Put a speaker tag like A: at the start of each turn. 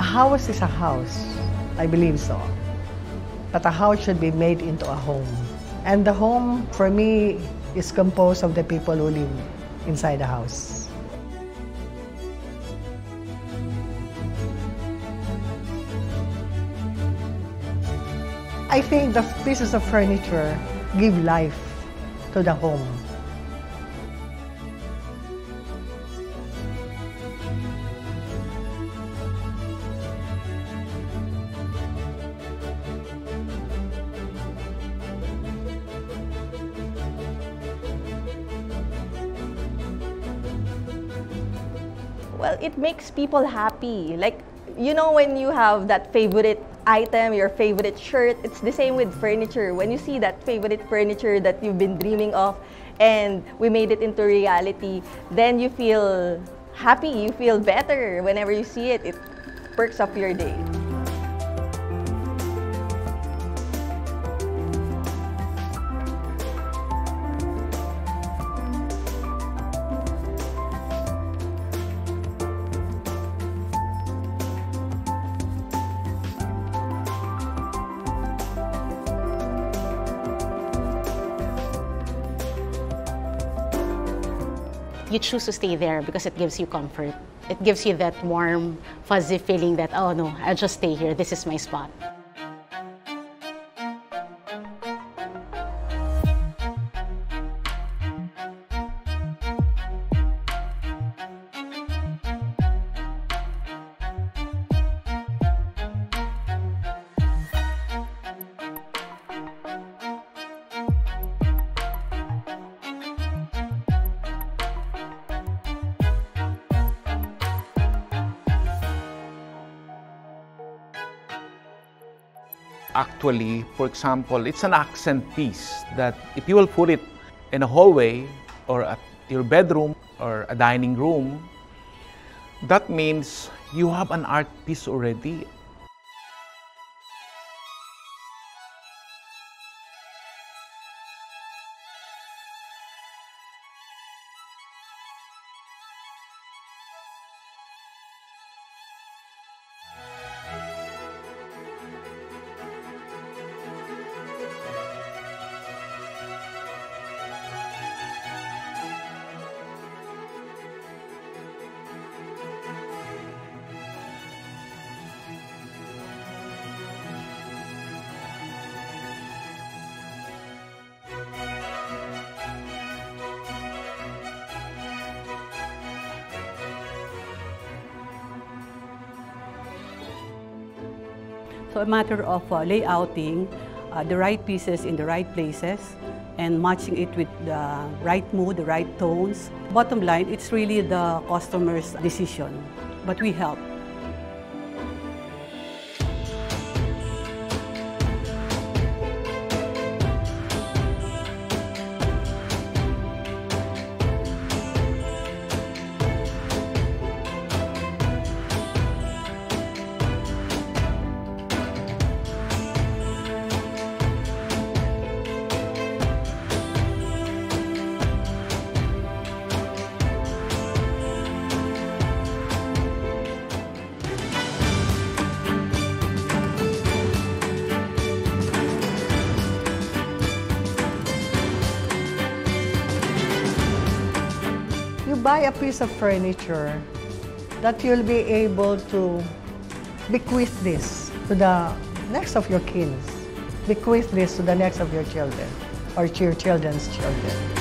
A: A house is a house. I believe so. But a house should be made into a home. And the home, for me, is composed of the people who live inside the house. I think the pieces of furniture give life to the home.
B: Well, it makes people happy. Like, you know, when you have that favorite item, your favorite shirt, it's the same with furniture. When you see that favorite furniture that you've been dreaming of and we made it into reality, then you feel happy, you feel better whenever you see it. It perks up your day.
C: You choose to stay there because it gives you comfort. It gives you that warm, fuzzy feeling that, oh no, I'll just stay here. This is my spot.
D: Actually, for example, it's an accent piece that if you will put it in a hallway or at your bedroom or a dining room, that means you have an art piece already.
E: So a matter of uh, layouting uh, the right pieces in the right places and matching it with the right mood, the right tones. Bottom line, it's really the customer's decision, but we help.
A: Buy a piece of furniture that you'll be able to bequeath this to the next of your kins, bequeath this to the next of your children or to your children's children.